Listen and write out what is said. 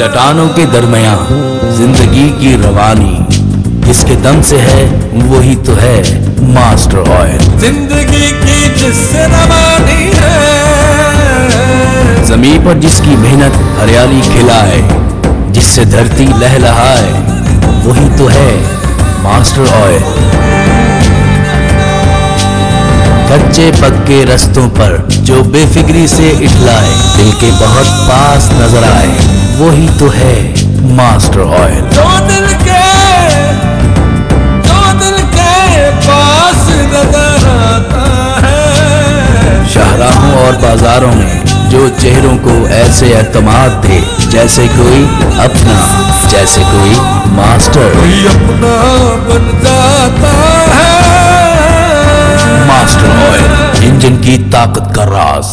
चट्टानों के दरमिया ज़िंदगी की रवानी। जिसके दम से है वही तो है मास्टर ऑयल। ज़िंदगी की जिससे रवानी है। ज़मीन पर जिसकी मेहनत हरियाली खिलाए जिससे धरती लहलहाए वही तो है मास्टर ऑयल। कच्चे पक्के रस्तों पर जो बेफिक्री से इठलाए दिल के बहुत पास नज़र आए। वही तो है मास्टर ऑयल। जो दिल के जो दिल के पास नज़र आता है। शाहराहों और बाजारों में जो चेहरों को ऐसे एतमाद दे जैसे कोई अपना जैसे कोई मास्टर। कोई अपना बन जाता है। मास्टर ऑयल इंजन की ताकत का राज।